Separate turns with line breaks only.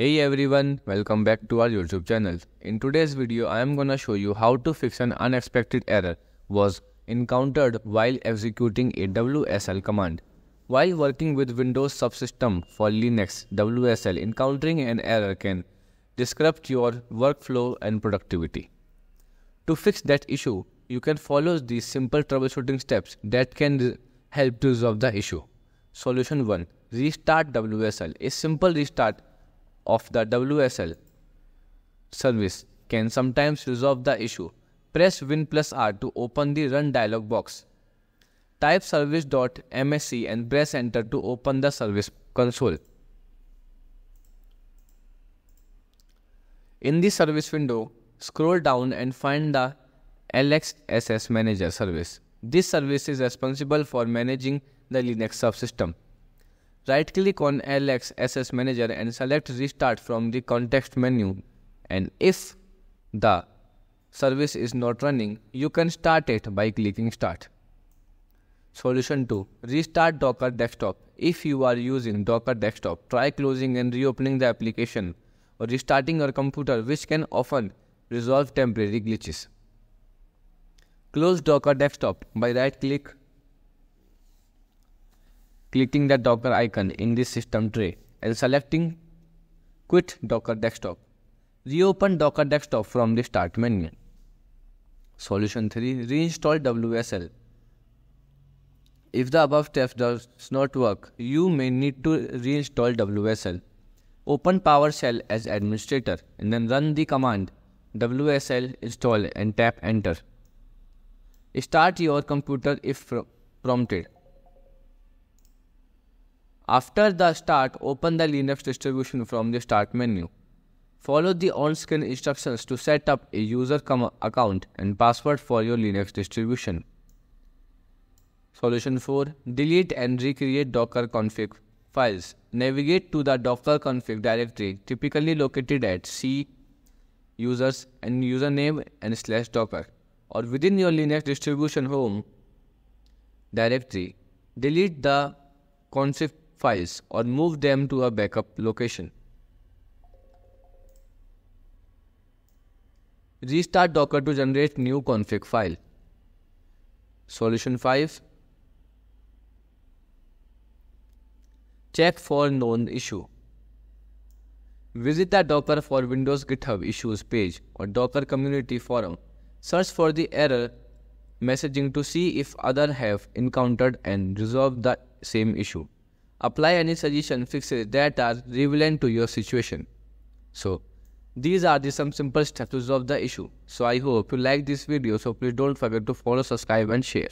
Hey everyone, welcome back to our YouTube channel. In today's video, I am gonna show you how to fix an unexpected error was encountered while executing a WSL command. While working with Windows subsystem for Linux, WSL encountering an error can disrupt your workflow and productivity. To fix that issue, you can follow these simple troubleshooting steps that can help to resolve the issue. Solution 1 Restart WSL. A simple restart of the WSL service can sometimes resolve the issue. Press Win plus R to open the Run dialog box. Type service.msc and press enter to open the service console. In the service window, scroll down and find the LXSS Manager service. This service is responsible for managing the Linux subsystem. Right click on LXSS Manager and select Restart from the context menu and if the service is not running, you can start it by clicking Start. Solution 2. Restart Docker Desktop. If you are using Docker Desktop, try closing and reopening the application or restarting your computer which can often resolve temporary glitches. Close Docker Desktop by right click clicking the Docker icon in the system tray and selecting Quit Docker Desktop. Reopen Docker Desktop from the Start menu. Solution 3. Reinstall WSL. If the above step does not work, you may need to reinstall WSL. Open PowerShell as administrator and then run the command WSL install and tap enter. Start your computer if prompted. After the start, open the Linux distribution from the start menu. Follow the on-screen instructions to set up a user account and password for your Linux distribution. Solution 4. Delete and recreate Docker config files. Navigate to the Docker config directory typically located at C users and username and slash docker or within your Linux distribution home directory. Delete the config files or move them to a backup location. Restart Docker to generate new config file. Solution 5 Check for known issue. Visit the Docker for Windows GitHub issues page or Docker community forum. Search for the error messaging to see if others have encountered and resolved the same issue. Apply any suggestion fixes that are relevant to your situation. So, these are the some simple steps to resolve the issue. So I hope you like this video. So please don't forget to follow, subscribe and share.